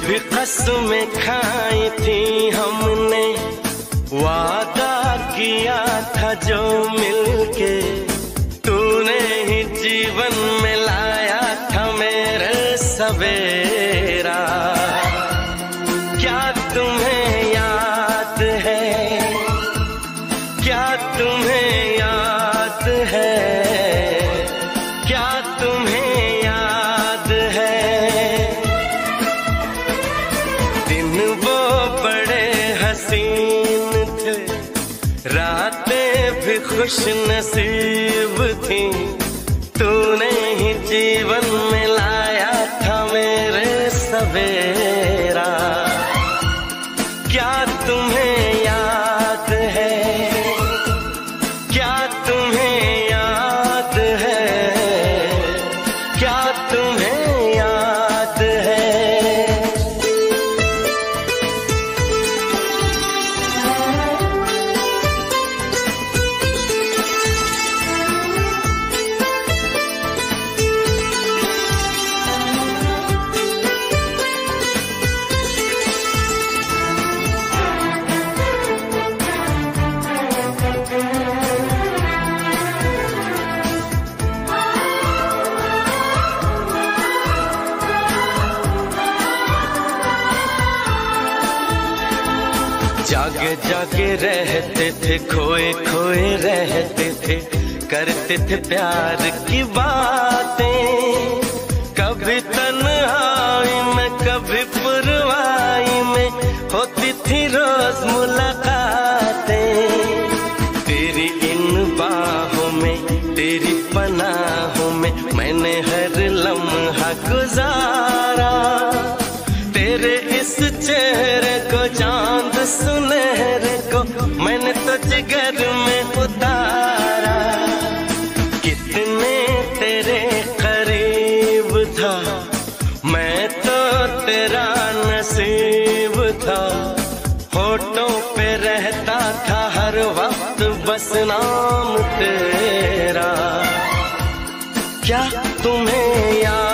भी कसमें खाई थी हमने। वादा किया था जो मिलके। तूने ही जीवन में लाया था मेरे सवेरा हसीन थे। रातें भी खुश नसीब थी। तूने ही जीवन में लाया था मेरे सवेरा। क्या तुम्हें याद है? क्या तुम्हें जागे जागे रहते थे, खोए खोए रहते थे, करते थे प्यार की बातें। कभी तन्हाई में, कभी पुरवाई में होती थी रोज मुलाकातें। तेरी इन बाहों में, तेरी पनाहों में मैंने हर लम्हा गुजारा। तेरे इस चेहरे था, मैं तो तेरा नसीब था। होठों पे रहता था हर वक्त, बस नाम तेरा। क्या तुम्हें याद